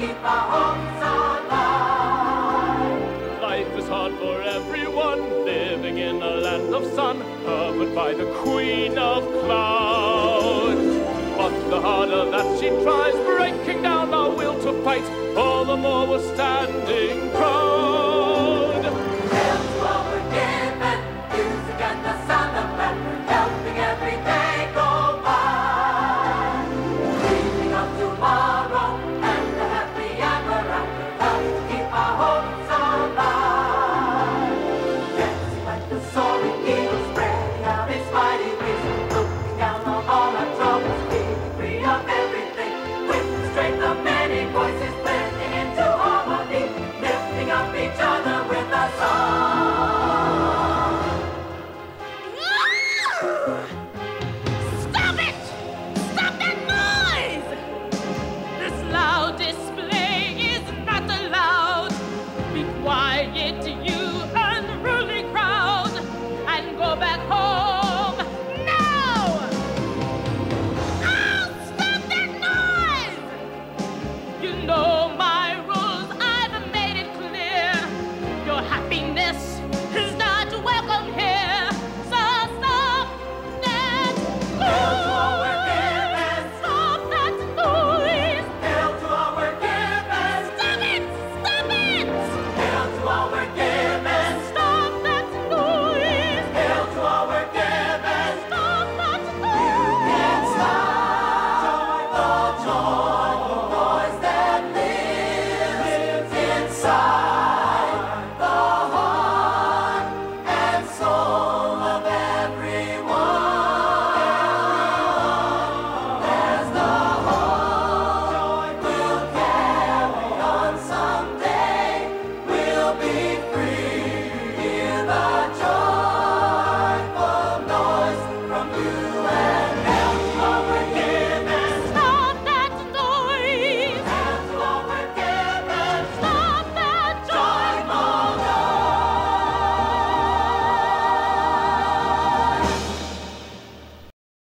Life is hard for everyone living in a land of sun, covered by the queen of clouds. But the harder that she tries, breaking down our will to fight, all the more we're standing. go back home. you.